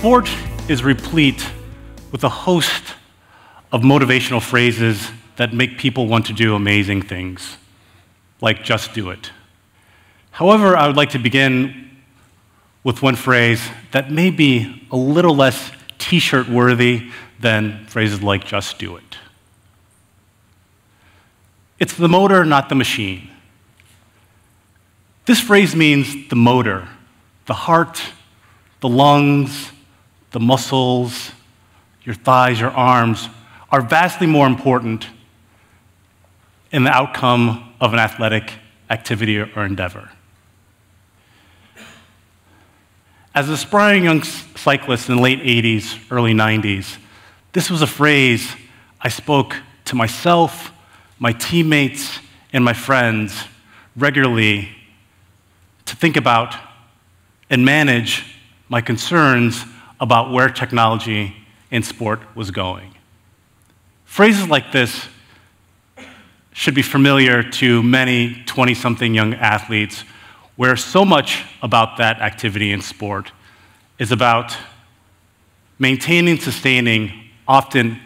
Sport is replete with a host of motivational phrases that make people want to do amazing things, like just do it. However, I would like to begin with one phrase that may be a little less t shirt worthy than phrases like just do it. It's the motor, not the machine. This phrase means the motor, the heart, the lungs, the muscles, your thighs, your arms are vastly more important in the outcome of an athletic activity or endeavor. As a aspiring young cyclist in the late 80s, early 90s, this was a phrase I spoke to myself, my teammates, and my friends regularly to think about and manage my concerns about where technology in sport was going. Phrases like this should be familiar to many 20 something young athletes, where so much about that activity in sport is about maintaining, sustaining, often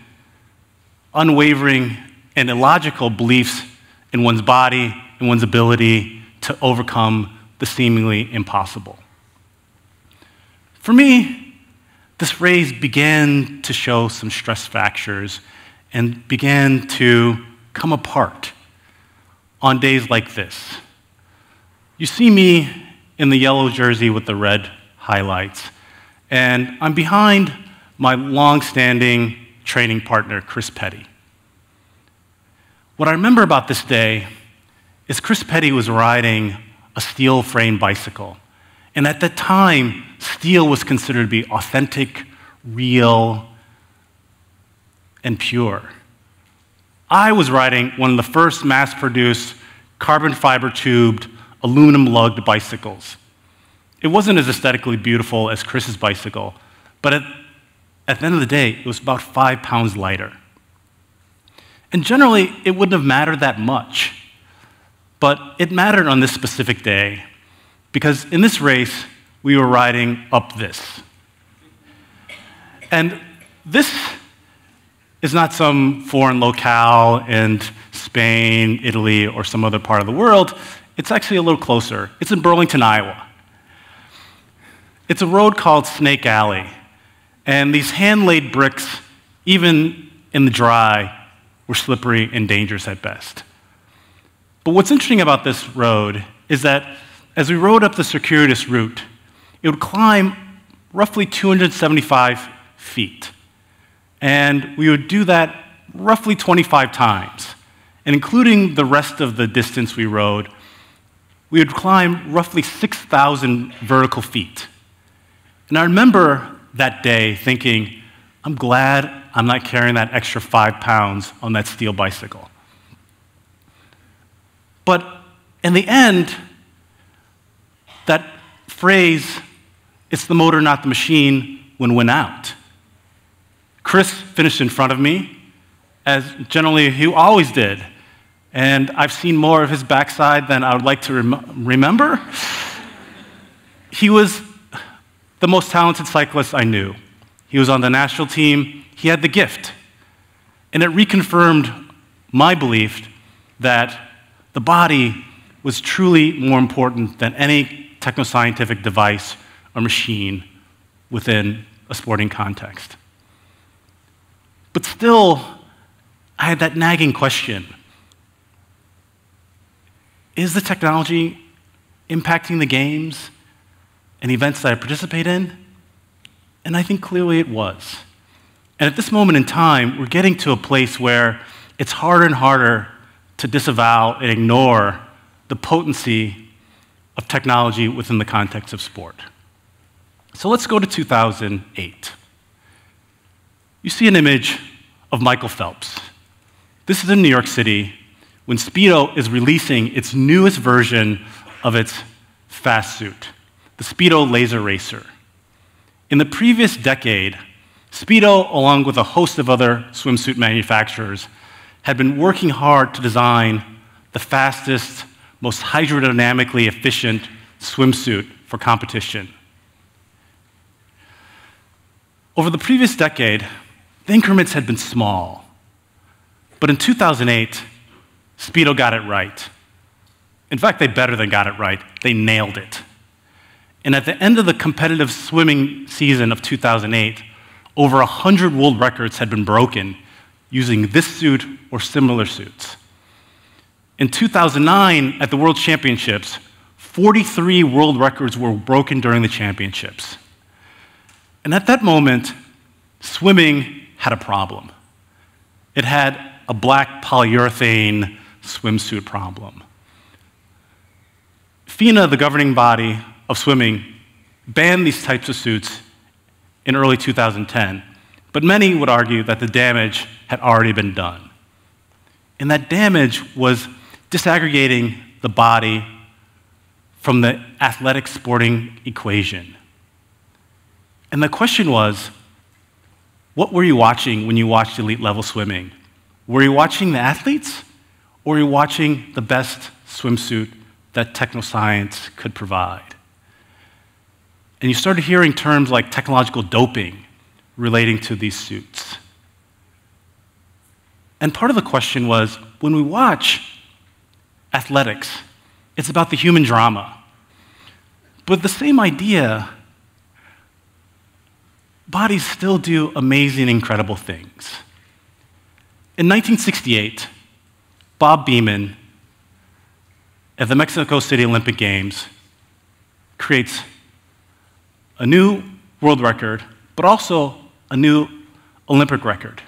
unwavering and illogical beliefs in one's body and one's ability to overcome the seemingly impossible. For me, this phrase began to show some stress fractures and began to come apart on days like this. You see me in the yellow jersey with the red highlights, and I'm behind my long standing training partner, Chris Petty. What I remember about this day is Chris Petty was riding a steel frame bicycle. And at the time, steel was considered to be authentic, real, and pure. I was riding one of the first mass produced carbon fiber tubed, aluminum lugged bicycles. It wasn't as aesthetically beautiful as Chris's bicycle, but at, at the end of the day, it was about five pounds lighter. And generally, it wouldn't have mattered that much. But it mattered on this specific day because in this race, we were riding up this. And this is not some foreign locale in Spain, Italy, or some other part of the world. It's actually a little closer. It's in Burlington, Iowa. It's a road called Snake Alley. And these hand laid bricks, even in the dry, were slippery and dangerous at best. But what's interesting about this road is that as we rode up the circuitous route, it would climb roughly 275 feet. And we would do that roughly 25 times. And including the rest of the distance we rode, we would climb roughly 6,000 vertical feet. And I remember that day thinking, I'm glad I'm not carrying that extra five pounds on that steel bicycle. But in the end, phrase, it's the motor, not the machine, when went out. Chris finished in front of me, as generally he always did. And I've seen more of his backside than I would like to rem- remember. he was the most talented cyclist I knew. He was on the national team, he had the gift. And it reconfirmed my belief that the body was truly more important than any technoscientific device or machine within a sporting context. But still, I had that nagging question Is the technology impacting the games and events that I participate in? And I think clearly it was. And at this moment in time, we're getting to a place where it's harder and harder to disavow and ignore the potency of technology within the context of sport. So let's go to 2008 you see an image of Michael Phelps. This is in New York City when Speedo is releasing its newest version of its fast suit, the Speedo Laser Racer. In the previous decade, Speedo, along with a host of other swimsuit manufacturers, had been working hard to design the fastest, most hydrodynamically efficient swimsuit for competition. Over the previous decade, the increments had been small. But in 2008, Speedo got it right. In fact, they better than got it right. They nailed it. And at the end of the competitive swimming season of 2008, over 100 world records had been broken using this suit or similar suits. In 2009, at the World Championships, 43 world records were broken during the championships. And at that moment, swimming had a problem. It had a black polyurethane swimsuit problem. FINA, the governing body of swimming, banned these types of suits in early 2010, but many would argue that the damage had already been done. And that damage was disaggregating the body from the athletic sporting equation. And the question was what were you watching when you watched elite level swimming? Were you watching the athletes or were you watching the best swimsuit that technoscience could provide? And you started hearing terms like technological doping relating to these suits. And part of the question was when we watch athletics, it's about the human drama. But the same idea bodies still do amazing, incredible things. In 1968, Bob Beamon at the Mexico City Olympic Games creates a new world record, but also a new Olympic record.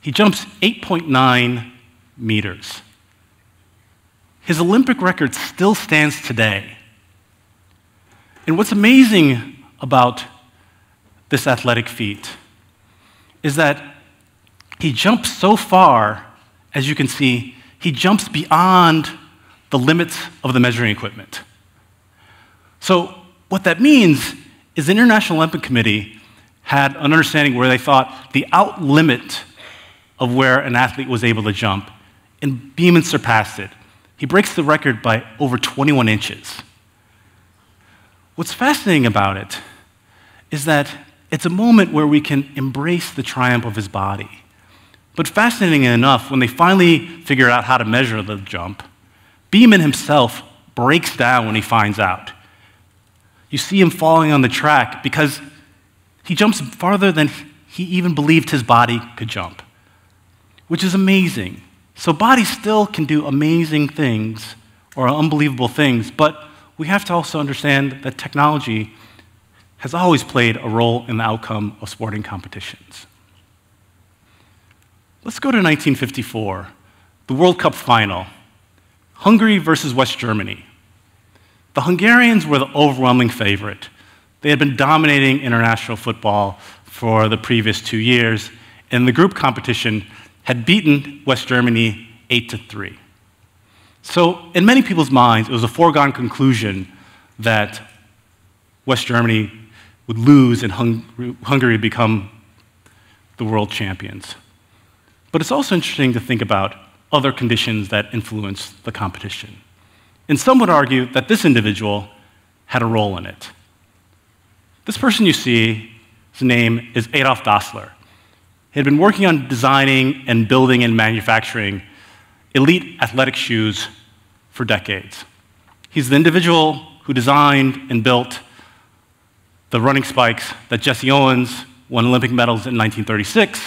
He jumps 8.9 meters. His Olympic record still stands today. And what's amazing about this athletic feat is that he jumps so far, as you can see, he jumps beyond the limits of the measuring equipment. So, what that means is the International Olympic Committee had an understanding where they thought the out limit of where an athlete was able to jump, and Beamon surpassed it. He breaks the record by over 21 inches. What's fascinating about it is that it's a moment where we can embrace the triumph of his body. But fascinating enough, when they finally figure out how to measure the jump, Beamon himself breaks down when he finds out. You see him falling on the track because he jumps farther than he even believed his body could jump, which is amazing. So, bodies still can do amazing things or unbelievable things, but we have to also understand that technology has always played a role in the outcome of sporting competitions. Let's go to 1954, the World Cup final Hungary versus West Germany. The Hungarians were the overwhelming favorite. They had been dominating international football for the previous two years, In the group competition had beaten West Germany 8 to 3. So, in many people's minds, it was a foregone conclusion that West Germany would lose and Hung- Hungary would become the world champions. But it's also interesting to think about other conditions that influence the competition. And some would argue that this individual had a role in it. This person you see, his name is Adolf Dassler. Had been working on designing and building and manufacturing elite athletic shoes for decades. He's the individual who designed and built the running spikes that Jesse Owens won Olympic medals in 1936.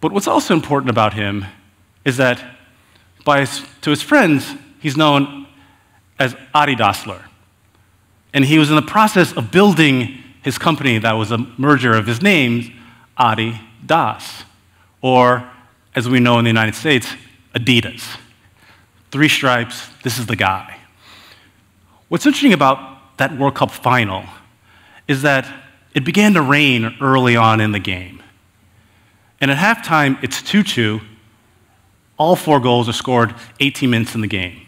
But what's also important about him is that by his, to his friends, he's known as Adi Dassler. And he was in the process of building his company that was a merger of his names, Adi Das, or as we know in the United States, Adidas. Three stripes, this is the guy. What's interesting about that World Cup final is that it began to rain early on in the game. And at halftime, it's 2 2. All four goals are scored 18 minutes in the game.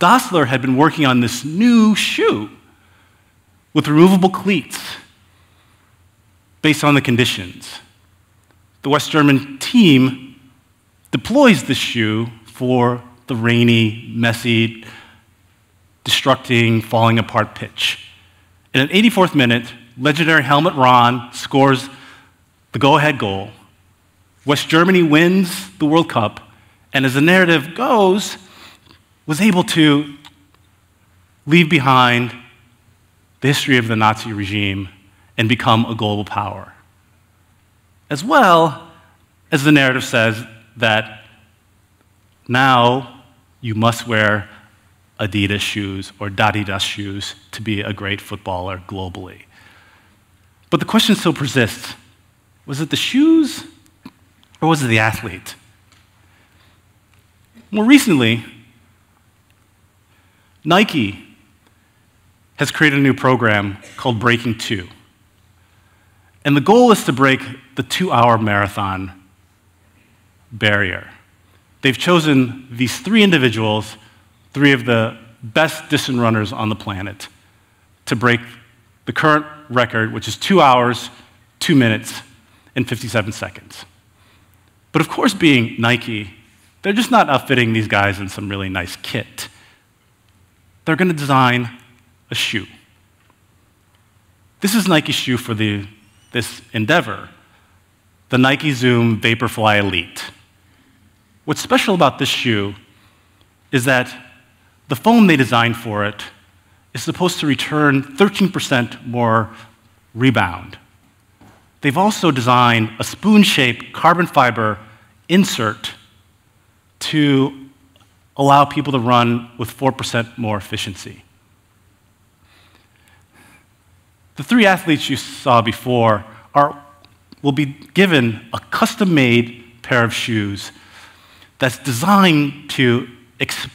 Dassler had been working on this new shoe with removable cleats based on the conditions. The West German team deploys the shoe for the rainy, messy, destructing, falling apart pitch. In an 84th minute, legendary Helmut Rahn scores the go ahead goal. West Germany wins the World Cup, and as the narrative goes, was able to leave behind the history of the Nazi regime and become a global power. As well as the narrative says that now you must wear Adidas shoes or Adidas shoes to be a great footballer globally. But the question still persists was it the shoes or was it the athlete? More recently, Nike has created a new program called Breaking Two. And the goal is to break the two hour marathon barrier. They've chosen these three individuals, three of the best distance runners on the planet, to break the current record, which is two hours, two minutes, and 57 seconds. But of course, being Nike, they're just not outfitting these guys in some really nice kit. They're going to design a shoe. This is Nike's shoe for the, this endeavor, the Nike Zoom Vaporfly Elite. What's special about this shoe is that the foam they designed for it is supposed to return 13% more rebound. They've also designed a spoon shaped carbon fiber insert to allow people to run with 4% more efficiency. The three athletes you saw before are, will be given a custom made pair of shoes that's designed to ex-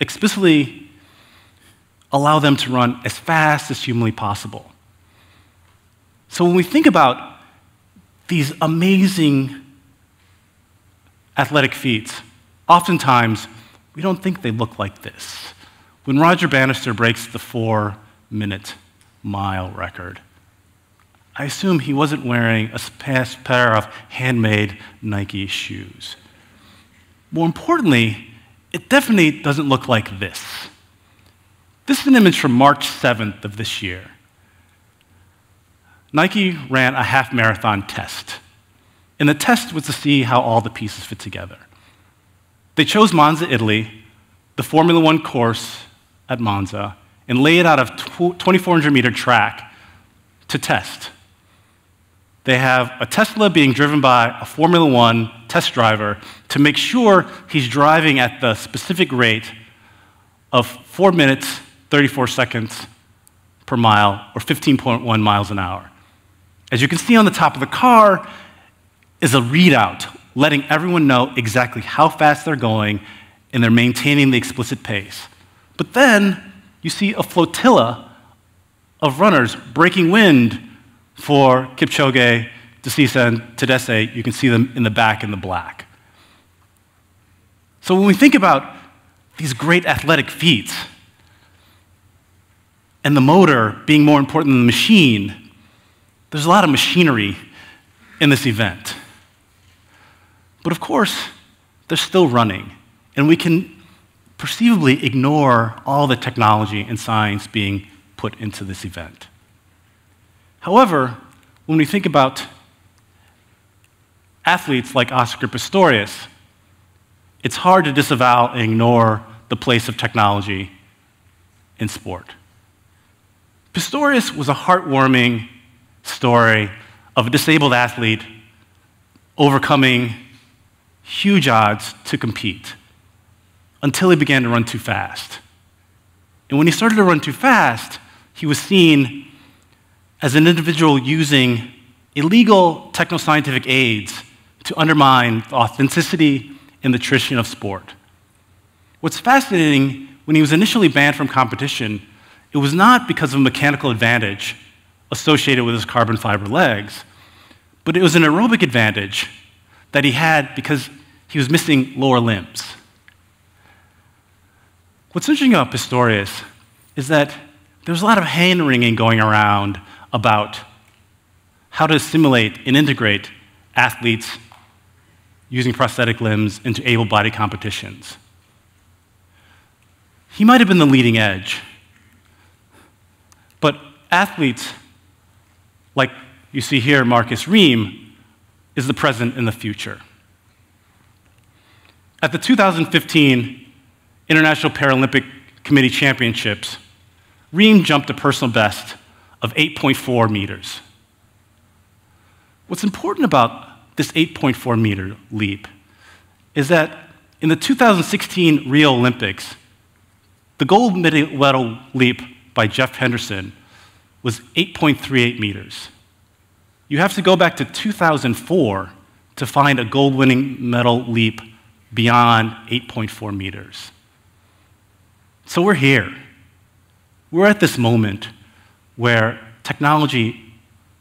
explicitly allow them to run as fast as humanly possible. So when we think about these amazing athletic feats, oftentimes we don't think they look like this. When Roger Bannister breaks the four minute mile record, I assume he wasn't wearing a pair of handmade Nike shoes. More importantly, it definitely doesn't look like this. This is an image from March 7th of this year. Nike ran a half marathon test, and the test was to see how all the pieces fit together. They chose Monza, Italy, the Formula One course at Monza, and laid out a 2,400 meter track to test. They have a Tesla being driven by a Formula One test driver to make sure he's driving at the specific rate of 4 minutes, 34 seconds per mile, or 15.1 miles an hour. As you can see on the top of the car is a readout letting everyone know exactly how fast they're going and they're maintaining the explicit pace. But then you see a flotilla of runners breaking wind for Kipchoge, Desisa, and Tadesse. You can see them in the back in the black. So when we think about these great athletic feats and the motor being more important than the machine, there's a lot of machinery in this event. But of course, they're still running, and we can perceivably ignore all the technology and science being put into this event. However, when we think about athletes like Oscar Pistorius, it's hard to disavow and ignore the place of technology in sport. Pistorius was a heartwarming story of a disabled athlete overcoming huge odds to compete until he began to run too fast. And when he started to run too fast, he was seen as an individual using illegal technoscientific aids to undermine the authenticity and the tradition of sport. What's fascinating, when he was initially banned from competition, it was not because of a mechanical advantage associated with his carbon fiber legs, but it was an aerobic advantage that he had because he was missing lower limbs. What's interesting about Pistorius is that there's a lot of hand wringing going around about how to assimilate and integrate athletes using prosthetic limbs into able bodied competitions. He might have been the leading edge, but athletes like you see here, Markus Rehm, is the present and the future. At the 2015 International Paralympic Committee Championships, Rehm jumped a personal best of 8.4 meters. What's important about this 8.4 meter leap is that in the 2016 Rio Olympics, the gold medal leap by Jeff Henderson was 8.38 meters. You have to go back to 2004 to find a gold winning medal leap beyond 8.4 meters. So we're here. We're at this moment where technology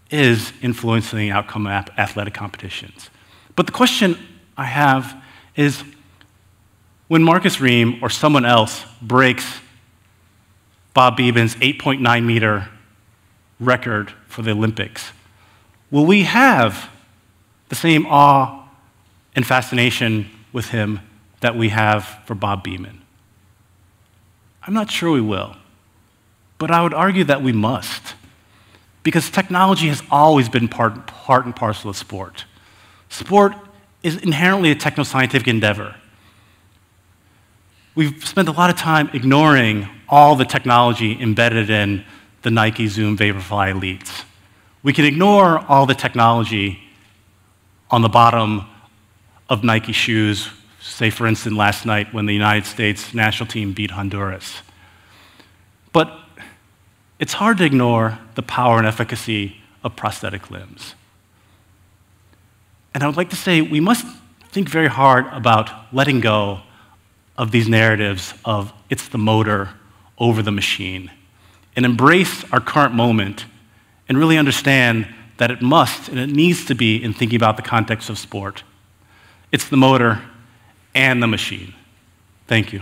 is influencing the outcome of athletic competitions. But the question I have is when Markus Rehm or someone else breaks Bob Beamon's 8.9 meter record for the Olympics, will we have the same awe and fascination with him that we have for Bob Beamon? I'm not sure we will, but I would argue that we must, because technology has always been part, part and parcel of sport. Sport is inherently a techno-scientific endeavor. We've spent a lot of time ignoring all the technology embedded in the Nike Zoom Vaporfly Elites. We can ignore all the technology on the bottom of Nike shoes, say, for instance, last night when the United States national team beat Honduras. But it's hard to ignore the power and efficacy of prosthetic limbs. And I would like to say we must think very hard about letting go of these narratives of it's the motor over the machine and embrace our current moment and really understand that it must and it needs to be in thinking about the context of sport. It's the motor and the machine. Thank you.